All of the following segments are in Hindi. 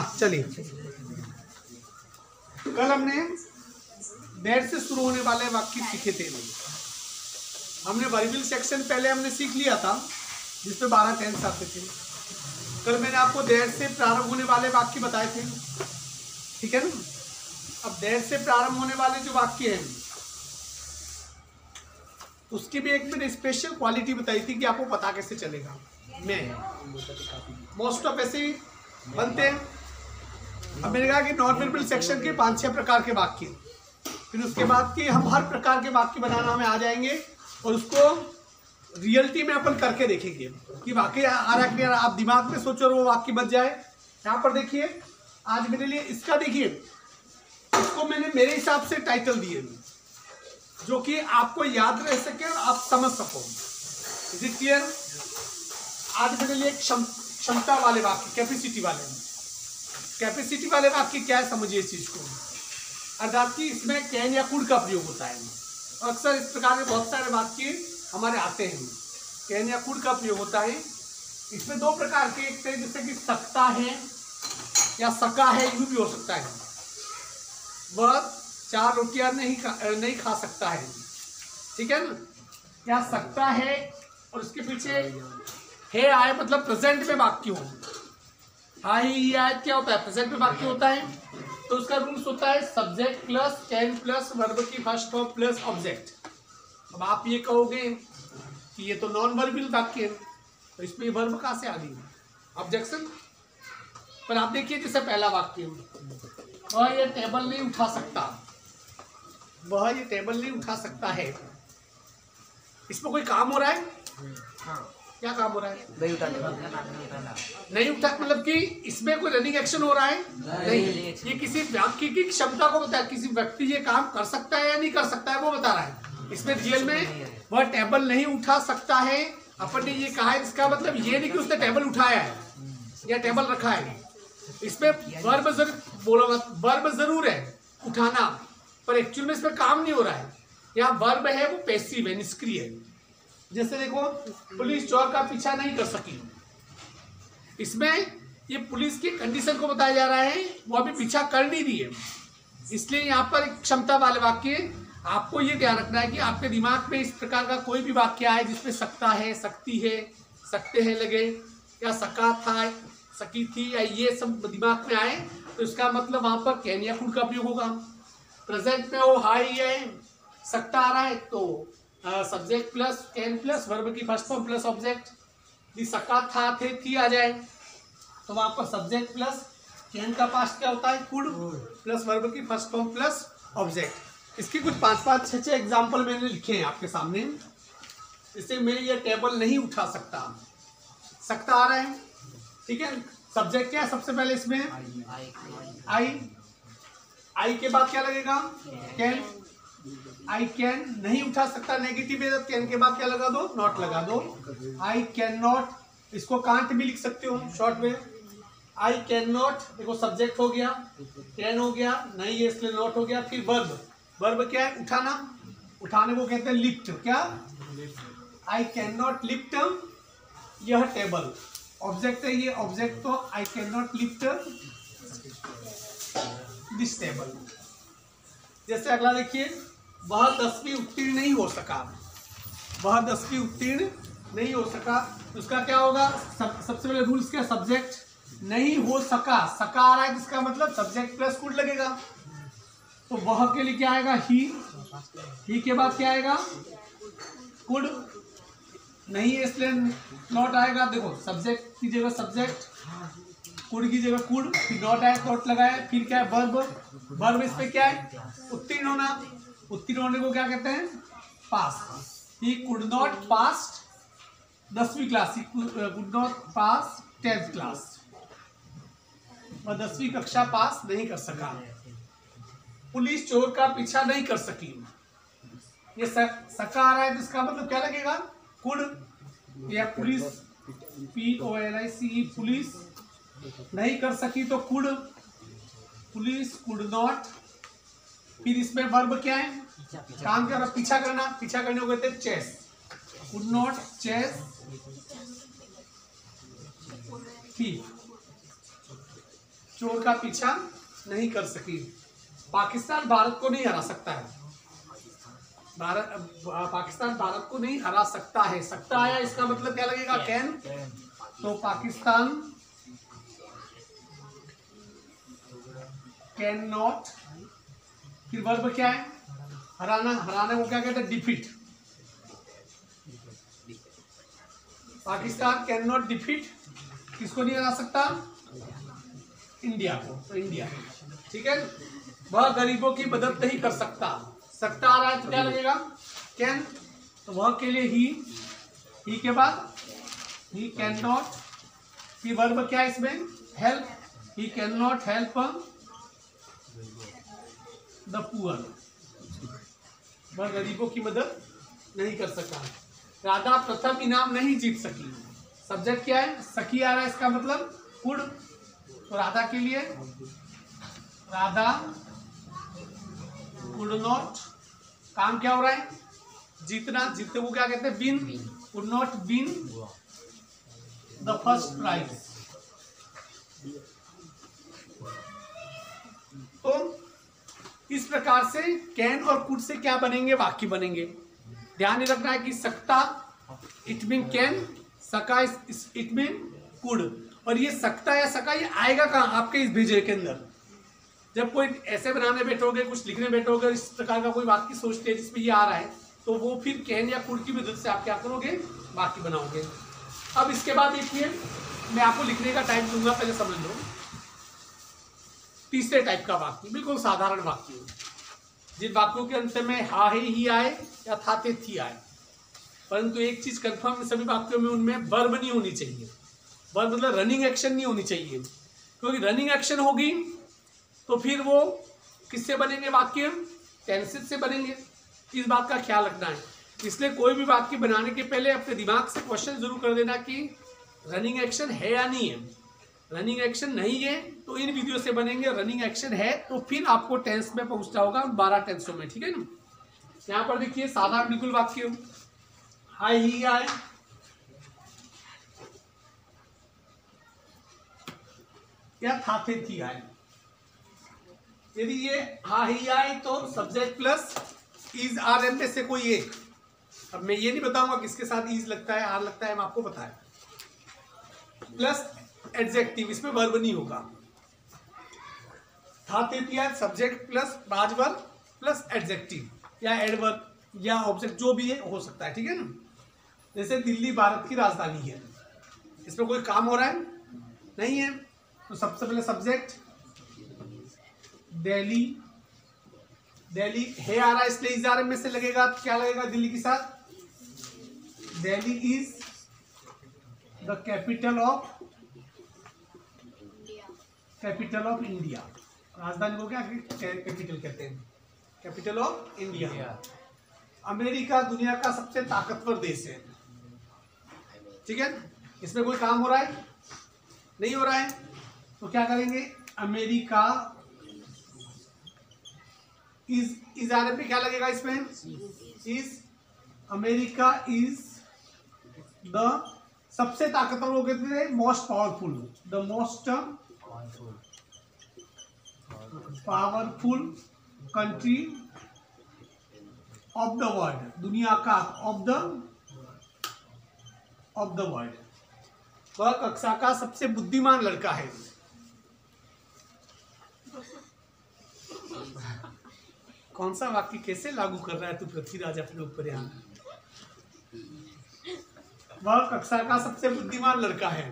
हाँ चलिए। कल हमने देर से शुरू होने वाले वाक्य सीखे थे। हमने वर्बिल सेक्शन पहले हमने सीख लिया था जिसमें बारह टेंस आते थे। कल मैंने आपको देर से प्रारंभ होने वाले वाक्य बताए थे। ठीक है ना? अब देर से प्रारंभ होने वाले जो वाक्य हैं, उसकी भी एक मैंने स्पेशल क्वालिटी बताई थी कि आपको पता कैसे चलेगा। मैं मोस्ट ऑफ़ ऐसे बनते हैं। अब मैंने कहा कि नॉन वर्बल सेक्शन के पाँच छह प्रकार के वाक्य। फिर उसके बाद कि हम हर प्रकार के वाक्य बनाना हमें आ जाएँगे और उसको रियलिटी में अपन करके देखेंगे कि वाक्य आ रहा है आप दिमाग में सोचो और वो वाक्य बच जाए। यहाँ पर देखिए, आज मेरे लिए इसका देखिए, इसको मैंने मेरे हिसाब से टाइटल दिए। जो कि आपको याद रह सके और आप समझ सको। इज़ इट क्लियर आज मेरे लिए क्षमता वाले वाक्य कैपेसिटी वाले। कैपेसिटी वाले वाक्य क्या है समझिए इस चीज़ को? अर्थात कि इसमें कैन या कुड का प्रयोग होता है। अक्सर इस प्रकार के बहुत सारे वाक्य हमारे आते हैं। कैन या कुड का प्रयोग होता है। इसमें दो प्रकार के एक थे जैसे कि सकता है या सका है, यू भी हो सकता है। वह चार रोटियाँ नहीं खा नहीं खा सकता है। ठीक है ना? क्या सकता है और उसके पीछे है आए मतलब प्रेजेंट में वाक्य हो हाई आए क्या होता है? प्रेजेंट में वाक्य होता है। तो उसका रूल्स होता है subject plus can plus verb की फ़र्स्ट फॉर्म प्लस ऑब्जेक्ट अब आप ये कहोगे कि ये तो नॉन वर्बिल वाक्य है तो इसमें वर्ब कहाँ से आ गई? ऑब्जेक्शन पर आप देखिए जैसे पहला वाक्य वह ये टेबल नहीं उठा सकता। वह ये टेबल नहीं उठा सकता है। इसमें कोई काम हो रहा है? हाँ। क्या काम हो रहा है? नहीं उठा नहीं उठा मतलब कि इसमें कोई रनिंग एक्शन हो रहा है? नहीं ये किसी वाक्य की क्षमता को बता किसी व्यक्ति ये काम कर सकता है या नहीं कर सकता है वो बता रहा है। इसमें रियल में वह टेबल नहीं उठा सकता है। अपन ने ये कहा है इसका मतलब ये नहीं कि उसने टेबल उठाया है या टेबल रखा है। इसमें वर्ब ज़रूर बोलो वर्ब ज़रूर है उठाना पर एक्चुअल में इसमें काम नहीं हो रहा है। यहाँ वर्ब है वो पैसिव है निष्क्रिय है। जैसे देखो, पुलिस चोर का पीछा नहीं कर सकी। इसमें ये पुलिस की कंडीशन को बताया जा रहा है, वो अभी पीछा कर नहीं रही है। इसलिए यहाँ पर क्षमता वाले वाक्य, आपको ये ध्यान रखना है कि आपके दिमाग में इस प्रकार का कोई भी वाक्य आए जिसमें सकता है, सकती है, सकते हैं लगे, या सका था, सकी थी, या ये सब दिमाग में आए तो इसका मतलब वहाँ पर कैन या कुड का प्रयोग होगा। प्रेजेंट में वो हाई है, सकता आ रहा है तो subject plus can plus verb की फ़र्स्ट फॉर्म प्लस ऑब्जेक्ट यदि सका था थे थी आ जाए। तो वहाँ पर सब्जेक्ट प्लस कैन का पास्ट क्या होता है? कुड प्लस वर्ब की फ़र्स्ट फॉर्म प्लस ऑब्जेक्ट इसके कुछ पाँच पाँच छह छह एग्ज़ाम्पल मैंने लिखे हैं आपके सामने। इससे मैं ये टेबल नहीं उठा सकता। सकता आ रहा है? ठीक है? सब्जेक्ट क्या है सबसे पहले इसमें? आई आई के बाद क्या लगेगा? कैन आई कैन नहीं उठा सकता नेगेटिव है कैन के बाद क्या लगा दो? नॉट लगा दो। आई कैन नॉट इसको कांट भी लिख सकते हो शॉर्ट में। आई कैन नॉट देखो सब्जेक्ट हो गया कैन हो गया, नहीं है, इसलिए नॉट हो गया, फिर वर्ब वर्ब क्या है? उठाना। उठाने को कहते हैं लिफ्ट क्या? आई कैन नॉट लिफ्ट यह टेबल ऑब्जेक्ट है ये ऑब्जेक्ट तो I can not lift this table जैसे अगला देखिए वह दसवीं उत्तीर्ण नहीं हो सका। वह दसवीं उत्तीर्ण नहीं हो सका। उसका क्या होगा? सब, सबसे पहले रूल्स क्या सब्जेक्ट नहीं हो सका। सका आ रहा है जिसका मतलब? सब्जेक्ट प्लस कुड लगेगा। तो वह के लिए क्या आएगा? ही ही के बाद क्या आएगा? कुड नहीं इसलिए नॉट आएगा। देखो सब्जेक्ट की जगह सब्जेक्ट कुड की जगह कुड, फिर नॉट आया नॉट लगाया फिर क्या है वर्ब वर्ब इस पे क्या है? उत्तीर्ण होना। उत्तीर्ण होने को क्या कहते हैं? पास ही कुड नॉट पास दसवीं class he could not pass tenth class वह दसवीं कक्षा पास नहीं कर सका। पुलिस चोर का पीछा नहीं कर सकी। ये सका आ रहा है इसका मतलब क्या लगेगा? कुड या police P O L I C police नहीं कर सकी तो कुड। Police could not. फिर इसमें वर्ब क्या है? काम क्या? पीछा करना। पीछा करने को कहते हैं चेस। Could not chess. चोर का पीछा नहीं कर सकी। पाकिस्तान भारत को नहीं हरा सकता है। भारत पाकिस्तान भारत को नहीं हरा सकता है। सकता आया इसका मतलब क्या लगेगा? कैन। तो पाकिस्तान कैन नॉट फिर वर्ब क्या है? हराना, हराने को क्या कहते हैं? Defeat Pakistan can not defeat किसको नहीं हरा सकता? इंडिया को तो इंडिया. ठीक है? वह गरीबों की मदद नहीं कर सकता. सकता आ रहा है तो क्या लगेगा? कैन तो वह के लिए ही ही के बाद? ही कैन नॉट फिर वर्ब क्या है इसमें? Help he can not help the poor वह गरीबों की मदद नहीं कर सका। राधा प्रथम इनाम नहीं जीत सकी। सब्जेक्ट क्या है? सखी आ रहा है इसका मतलब। कुड तो राधा के लिए। राधा। Could not. काम क्या हो रहा है? जीतना। जीतते को क्या कहते हैं? Been could not been the first prize प्रकार से कैन और कुड से क्या बनेंगे? वाक्य बनेंगे। ध्यान रखना है कि सकता इट मीन कैन सका इट मीन कुड और ये सकता या सका, ये आएगा कहाँ? आपके इस भेजे के अंदर। जब कोई ऐसे बनाने बैठोगे, कुछ लिखने बैठोगे इस प्रकार का कोई वाक्य सोचते हैं जिसमें ये आ रहा है तो वो फिर कैन या कुड की मदद से आप क्या करोगे? वाक्य बनाओगे। अब इसके बाद देखिए मैं आपको लिखने का टाइम दूँगा, पहले समझ लो। तीसरे टाइप का वाक्य, बिल्कुल साधारण वाक्य जिन वाक्यों के अंत में हा, ही ही आए, या थाते थी आए। परंतु एक चीज़ कंफर्म सभी वाक्यों में उनमें वर्ब नहीं होनी चाहिए। वर्ब मतलब रनिंग एक्शन नहीं होनी चाहिए। क्योंकि रनिंग एक्शन होगी तो फिर वो किससे बनेंगे वाक्य? टेंसेस से बनेंगे। इस बात का ख्याल रखना है। इसलिए कोई भी वाक्य बनाने के पहले अपने दिमाग से क्वेश्चन ज़रूर कर देना कि रनिंग एक्शन है या नहीं है। रनिंग एक्शन नहीं है तो इन वीडियो से बनेंगे। रनिंग एक्शन है तो फिर आपको टेंस में पहुँचना होगा बारह टेंसों में, ठीक है ना? यहाँ पर देखिए, साधारण बिल्कुल वाक्य। हाई ही आए या थाथे थी आए यदि ये हा ही आए तो subject plus is are am से कोई एक। अब मैं ये नहीं बताऊँगा किसके साथ इज़ लगता है आर लगता है, मैं आपको बताया। प्लस एडजेक्टिव इसमें वर्ब नहीं होगा। था तृतीया subject plus verb plus adjective या एडवर्ब या ऑब्जेक्ट जो भी है, हो सकता है, ठीक है ना? जैसे दिल्ली, भारत की राजधानी है। इसमें कोई काम हो रहा है? नहीं है। तो सबसे पहले सब्जेक्ट दिल्ली। दिल्ली है, आ रहा है, इसलिए इस में से लगेगा। क्या लगेगा दिल्ली के साथ? Delhi is the capital of capital of India राजधानी को क्या कैपिटल कहते हैं। कैपिटल ऑफ़ इंडिया अमेरिका दुनिया का सबसे ताकतवर देश है। ठीक है? इसमें कोई काम हो रहा है? नहीं हो रहा है? तो क्या करेंगे? अमेरिका इज़ इज़ आर पे क्या लगेगा इसमें? इज़ अमेरिका इज़ द सबसे ताकतवर वो कहते थे most powerful the most powerful country of the world दुनिया का of the of the world वह कक्षा का सबसे बुद्धिमान लड़का है। कौन सा वाक्य कैसे लागू कर रहा है तू पृथ्वीराज अपने ऊपर यहाँ? वह कक्षा का सबसे बुद्धिमान लड़का है।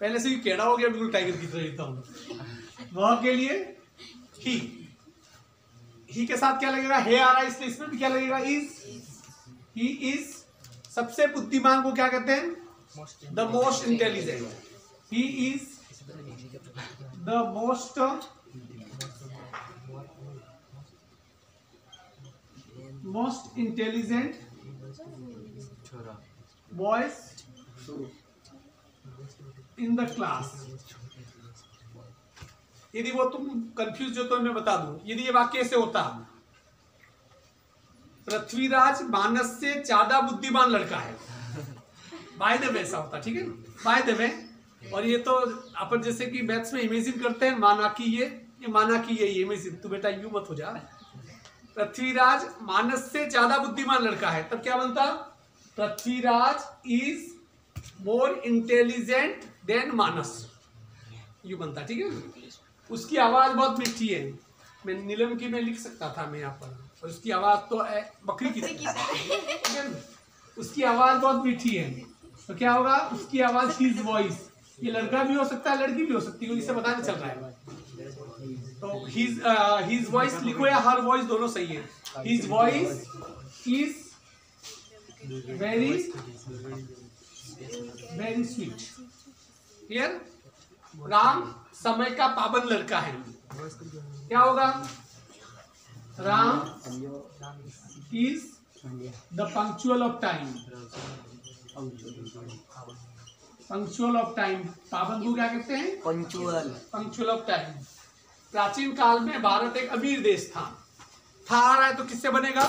पहले से ही केड़ा हो गया, बिल्कुल टाइगर की तरह हूँ वह के लिए ही ही के साथ क्या लगेगा? हे आ रहा है, इसलिए इसमें भी क्या लगेगा? इज़ ही इज़ सबसे बुद्धिमान को क्या कहते हैं? The most intelligent he is the most most intelligent boys in the class यदि वो तुम कंफ्यूज हो तो मैं बता दूँ, यदि ये वाक्य ऐसे होता, पृथ्वीराज मानस से ज़्यादा बुद्धिमान लड़का है। बाय द वे ऐसा होता, ठीक है? बाय द वे और ये तो अपन जैसे कि मैथ्स में इमेजिन करते हैं, माना कि ये ये माना कि ये इमेजिन तू बेटा यू मत हो जा। पृथ्वीराज मानस से ज़्यादा बुद्धिमान लड़का है, तब क्या बनता? Prithviraj is more intelligent than Manas. You बनता, ठीक है? उसकी आवाज़ बहुत मीठी है। मैं नीलम की में लिख सकता था मैं यहाँ पर। और उसकी आवाज़ तो है बकरी की? उसकी आवाज़ बहुत मीठी है। तो क्या होगा? उसकी आवाज़ हिज वॉइस ये लड़का भी हो सकता है लड़की भी हो सकती है इसे पता नहीं चल रहा है। तो हिज हिज वॉइस लिखो या हर वॉइस दोनों सही है। His voice is very very sweet clear Ram समय का पाबंद लड़का है। क्या होगा? Ram is the punctual of time punctual of time पाबंद को क्या कहते हैं? पंचुअल पंक्चुअल ऑफ़ टाइम प्राचीन काल में भारत एक अमीर देश था। था आ रहा है तो किससे बनेगा?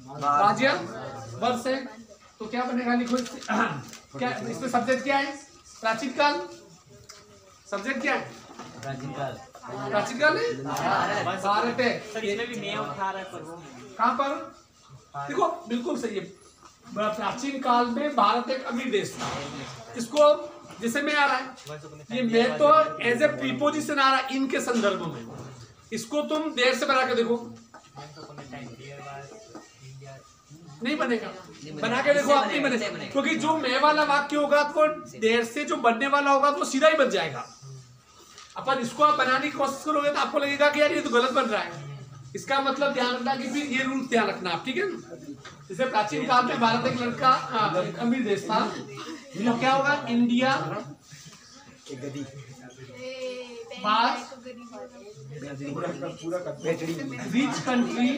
राज्य। वर्ष है। तो क्या बनेगा? लिखो क्या इसमें सब्जेक्ट क्या है? प्राचीन काल। सब्जेक्ट क्या है? प्राचीन काल प्राचीन है। भारत है। इसमें भी मैं उठा रहा है पर वो कहाँ पर? देखो बिल्कुल सही है। प्राचीन काल में भारत एक अमीर देश था। इसको जैसे में आ रहा है ये मैं तो एज ए प्रीपोजिशन आ रहा है इनके संदर्भ में। इसको तुम देर से बना के देखो। नहीं बनेगा। बना के देखो आप नहीं बने। क्योंकि जो मैं वाला वाक्य होगा तो देर से जो बनने वाला होगा तो सीधा ही बन जाएगा। अपन इसको आप बनाने की कोशिश करोगे तो आपको लगेगा कि यार ये तो गलत बन रहा है। इसका मतलब ध्यान रखना कि फिर ये रूल ध्यान रखना आप ठीक है? ना जैसे प्राचीन काल में भारत एक लड़का हाँ, अमीर देश था। तो क्या होगा? India rich country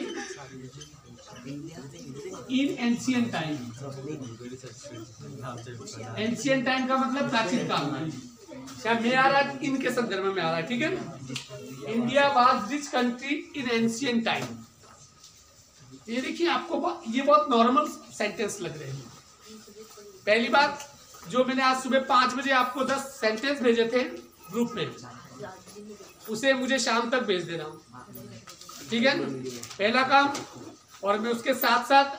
in ancient time. Ancient time का मतलब प्राचीन काल में। क्या मैं आ रहा है? इनके संदर्भ में आ रहा है, ठीक है? ना India was rich country in ancient time ये देखिए, आपको ये बहुत नॉर्मल सेंटेंस लग रहे हैं। पहली बात, जो मैंने आज सुबह पाँच बजे आपको दस सेंटेंस भेजे थे ग्रुप में, उसे मुझे शाम तक भेज देना। ठीक है? ना पहला काम, और मैं उसके साथ साथ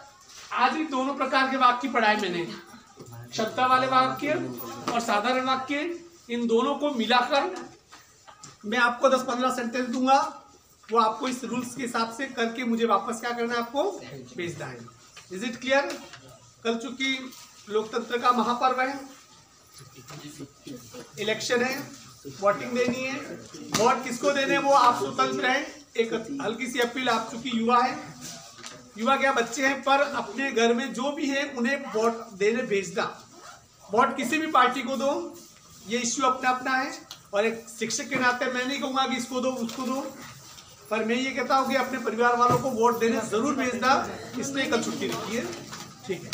आज ही दोनों प्रकार के वाक्य पढ़ाए मैंने। क्षमता वाले वाक्य और साधारण वाक्य। इन दोनों को मिलाकर मैं आपको दस पंद्रह सेंटेंस दूँगा। वो आपको इस रूल्स के हिसाब से करके मुझे वापस क्या करना है आपको? भेजना है। इज़ इट क्लियर कल चूँकि लोकतंत्र का महापर्व है इलेक्शन है वोटिंग देनी है वोट किसको देने वो आप स्वतंत्र हैं। एक हल्की सी अपील आप चूँकि युवा है। युवा क्या बच्चे हैं, पर अपने घर में जो भी है, उन्हें वोट देने, भेजना। वोट किसी भी पार्टी को दो। ये इश्यू अपना अपना है। और एक शिक्षक के नाते मैं नहीं कहूँगा कि इसको दो, उसको दो। पर मैं ये कहता हूँ कि अपने परिवार वालों को वोट देने ज़रूर भेजना, इसलिए कल छुट्टी रखी है। ठीक है।